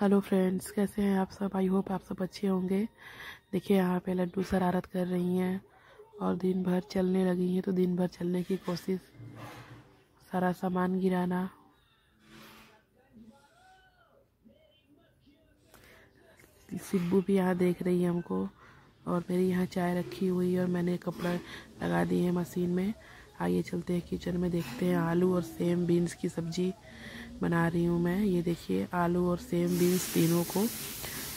Hello friends कैसे हैं आप सब? आई होप आप सब अच्छे होंगे। देखिए, यहाँ पे लड्डू शरारत कर रही हैं और दिन भर चलने लगी हैं तो दिन भर चलने की कोशिश। सारा सामान गिराना। सिब्बू भी यहाँ देख रही है हमको और मेरी यहाँ चाय रखी हुई है और मैंने कपड़ा लगा दिए हैं मशीन में। आइए चलते हैं किचन में, देखते हैं आलू और सेम बीन्स की सब्ज़ी बना रही हूँ मैं। ये देखिए, आलू और सेम बीन्स तीनों को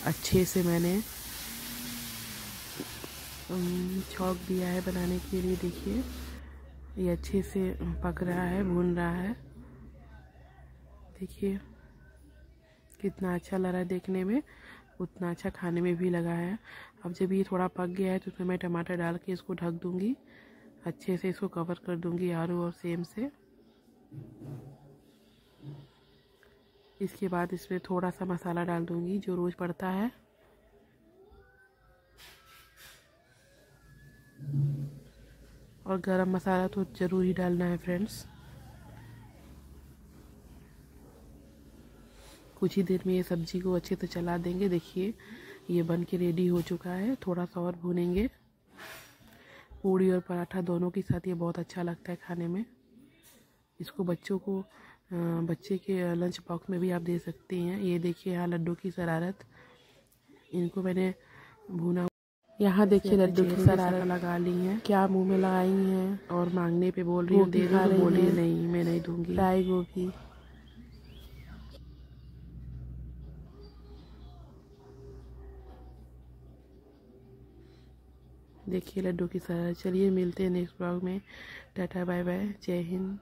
अच्छे से मैंने छौक दिया है बनाने के लिए। देखिए, ये अच्छे से पक रहा है, भून रहा है। देखिए, कितना अच्छा लग रहा है देखने में, उतना अच्छा खाने में भी लगा है। अब जब ये थोड़ा पक गया है तो उसमें मैं टमाटर डाल के इसको ढक दूँगी। अच्छे से इसको कवर कर दूँगी आलू और सेम से। इसके बाद इसमें थोड़ा सा मसाला डाल दूँगी जो रोज़ पड़ता है। और गरम मसाला तो ज़रूर ही डालना है फ्रेंड्स कुछ ही देर में ये सब्ज़ी को अच्छे से चला देंगे। देखिए, ये बन के रेडी हो चुका है। थोड़ा सा और भूनेंगे। पूड़ी और पराठा दोनों के साथ ये बहुत अच्छा लगता है खाने में। इसको बच्चों को बच्चे के लंच बॉक्स में भी आप दे सकते हैं। ये देखिए यहाँ लड्डू की शरारत। इनको मैंने भुना यहाँ देखिए लड्डू की शरारत। लगा ली है। क्या मुँह में लगाई हैं और मांगने पे बोल रही हूँ दे तो बोलिए नहीं मैं नहीं दूँगी। फ्राई गोभी। देखिए लड्डू की तरह। चलिए मिलते हैं नेक्स्ट ब्लॉग में। टाटा बाय बाय जय हिंद।